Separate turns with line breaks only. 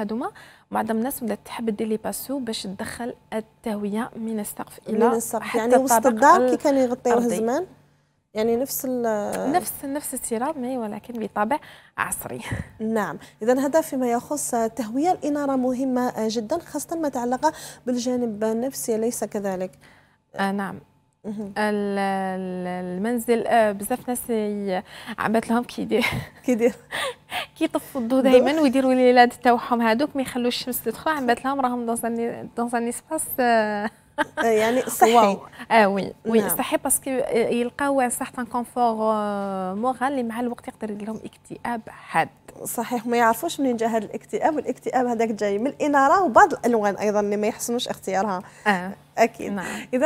هذوما معظم الناس بدات تحب دير les patios باش تدخل التهوية من السقف إلى
من السقف يعني وسط الدار كي كانوا يغطيوه زمان يعني نفس
نفس نفس السيرة mais ولكن بطابع عصري.
نعم. اذا هذا فيما يخص التهوية. الإنارة مهمة جدا خاصة ما تعلق بالجانب النفسي ليس كذلك؟
آه نعم. المنزل آه، بزاف ناس عبات لهم كيدير
كيدير
كيطفوا دائما ويديروا الولاد تاعهم هذوك ما يخلوش الشمس تدخل عبات لهم راهم دون ان اسباس
يعني صحي.
آه وي وي نعم. صحي باسكو يلقاو سارتان كونفور مورال اللي مع الوقت يقدر يدير لهم اكتئاب حاد.
صحيح ما يعرفوش منين جا هذا الاكتئاب والاكتئاب هذاك جاي من الإنارة وبعض الألوان أيضا اللي ما يحسنوش اختيارها.
آه.
أكيد. نعم.